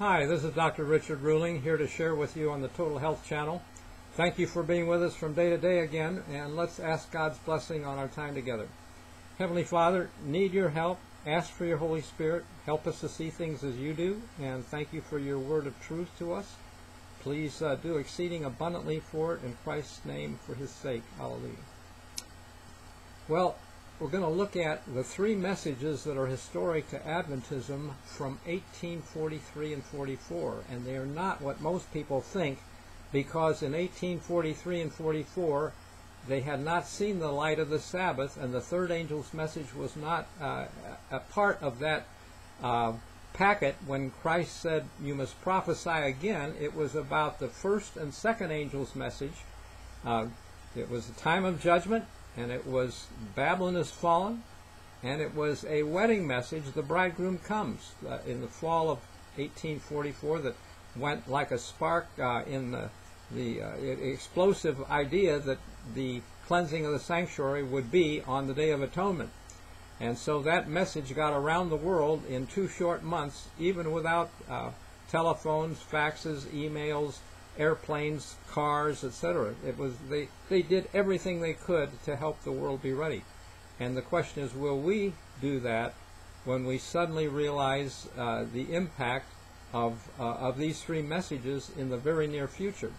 Hi, this is Dr. Richard Ruhling here to share with you on the Total Health Channel. Thank you for being with us from day to day again, and let's ask God's blessing on our time together. Heavenly Father, need your help. Ask for your Holy Spirit. Help us to see things as you do, and thank you for your word of truth to us. Please uh, do exceeding abundantly for it in Christ's name, for his sake. Hallelujah. Well, we're going to look at the three messages that are historic to Adventism from 1843 and 44, and they are not what most people think, because in 1843 and 44 they had not seen the light of the Sabbath, and the third angel's message was not uh, a part of that uh, packet when Christ said, You must prophesy again. It was about the first and second angel's message. Uh, it was a time of judgment, and it was Babylon is fallen, and it was a wedding message. The bridegroom comes uh, in the fall of 1844 that went like a spark uh, in the the uh, explosive idea that the cleansing of the sanctuary would be on the Day of Atonement. And so that message got around the world in two short months, even without uh, telephones, faxes, emails, airplanes, cars, etc. It was they they did everything they could to help the world be ready. And the question is, will we do that when we suddenly realize uh, the impact of uh, of these three messages in the very near future?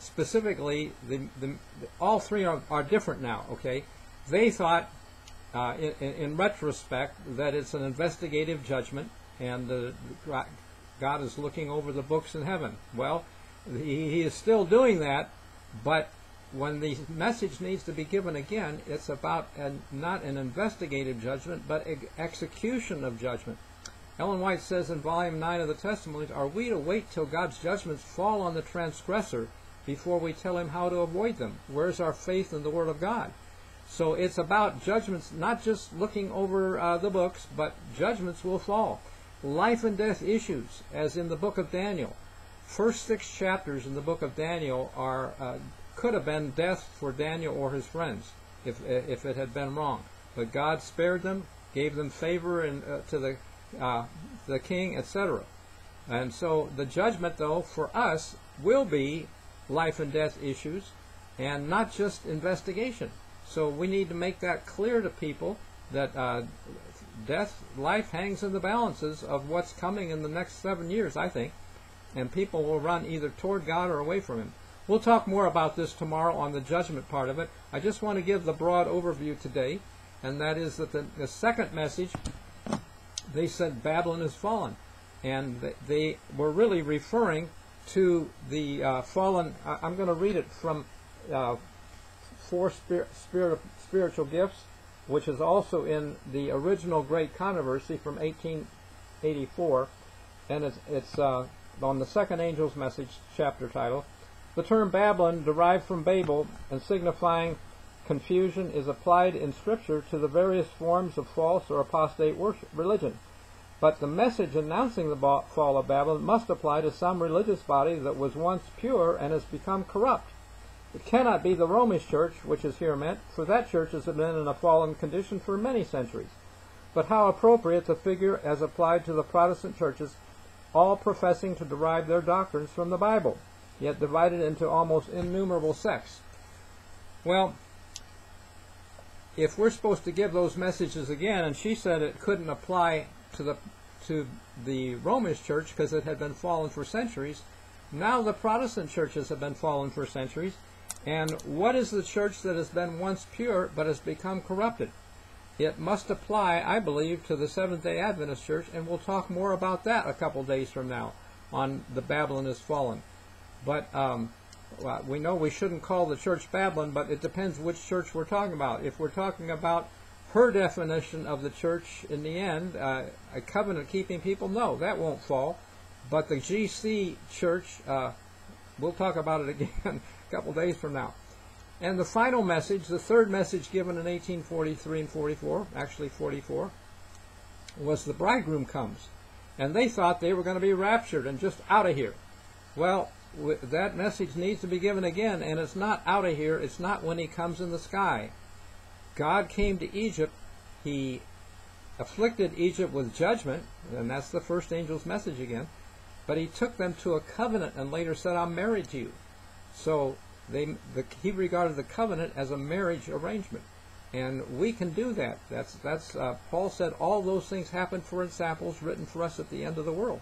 Specifically, the, the, all three are, are different now. Okay, they thought. Uh, in, in, retrospect, that it's an investigative judgment, and God is looking over the books in heaven. Well, he, he is still doing that, but when the message needs to be given again, it's about an, not an investigative judgment, but execution of judgment. Ellen White says in Volume 9 of the Testimonies, Are we to wait till God's judgments fall on the transgressor before we tell him how to avoid them? Where's our faith in the Word of God? So it's about judgments, not just looking over uh, the books, but judgments will fall. Life and death issues, as in the book of Daniel first six chapters in the book of Daniel are uh, could have been death for Daniel or his friends if if it had been wrong, but God spared them, gave them favor in, uh, to the uh, the king, etc. And so the judgment, though, for us will be life and death issues, and not just investigation. So we need to make that clear to people that uh, death, life hangs in the balances of what's coming in the next seven years. I think and people will run either toward God or away from Him. We'll talk more about this tomorrow on the judgment part of it. I just want to give the broad overview today, and that is that the, the second message, they said Babylon is fallen. And they were really referring to the uh, fallen. I'm going to read it from uh, Four Spirit, Spirit, Spiritual Gifts, which is also in the original Great Controversy from 1884. And it's, it's uh, on the second angel's message chapter title. The term Babylon, derived from Babel and signifying confusion, is applied in Scripture to the various forms of false or apostate worship, religion. But the message announcing the fall of Babylon must apply to some religious body that was once pure and has become corrupt. It cannot be the Romish church, which is here meant, for that church has been in a fallen condition for many centuries. But how appropriate the figure as applied to the Protestant churches all professing to derive their doctrines from the Bible, yet divided into almost innumerable sects. Well, if we're supposed to give those messages again, and she said it couldn't apply to the to the Romish church because it had been fallen for centuries, now the Protestant churches have been fallen for centuries, and what is the church that has been once pure but has become corrupted? It must apply, I believe, to the Seventh day Adventist Church, and we'll talk more about that a couple days from now on the Babylon is fallen. But um, we know we shouldn't call the church Babylon, but it depends which church we're talking about. If we're talking about her definition of the church in the end, uh, a covenant keeping people, no, that won't fall. But the GC church, uh, we'll talk about it again a couple days from now. And the final message, the third message given in 1843 and 44, actually 44, was the bridegroom comes. And they thought they were going to be raptured and just out of here. Well, that message needs to be given again, and it's not out of here. It's not when he comes in the sky. God came to Egypt. He afflicted Egypt with judgment, and that's the first angel's message again. but he took them to a covenant and later said, I'm married to you. So they, the, he regarded the covenant as a marriage arrangement. And we can do that. That's, that's, uh, Paul said all those things happen for examples written for us at the end of the world.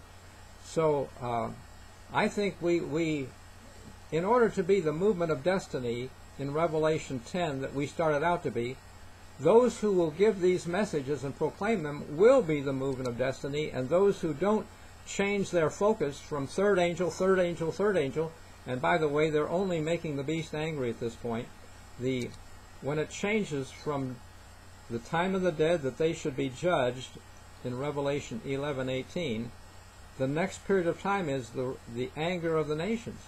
So, uh, I think we, we, in order to be the movement of destiny in Revelation 10 that we started out to be, those who will give these messages and proclaim them will be the movement of destiny, and those who don't change their focus from third angel, third angel, third angel, and by the way, they're only making the beast angry at this point. The when it changes from the time of the dead that they should be judged in Revelation 11:18, the next period of time is the the anger of the nations,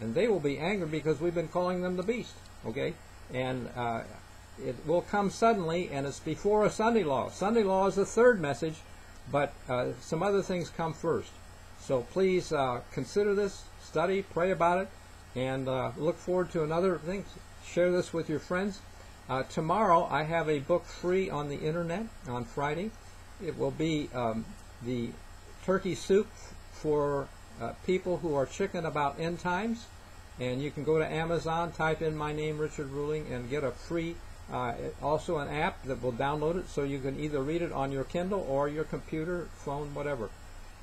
and they will be angered because we've been calling them the beast. Okay, and uh, it will come suddenly, and it's before a Sunday law. Sunday law is the third message, but uh, some other things come first. So please uh, consider this, study, pray about it, and uh, look forward to another thing. Share this with your friends. Uh, tomorrow I have a book free on the internet on Friday. It will be um, the turkey soup for uh, people who are chicken about end times. And you can go to Amazon, type in my name, Richard Ruhling, and get a free, uh, also an app that will download it so you can either read it on your Kindle or your computer, phone, whatever.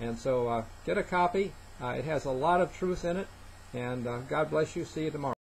And so uh, get a copy. Uh, it has a lot of truth in it. And uh, God bless you. See you tomorrow.